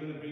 you're to bring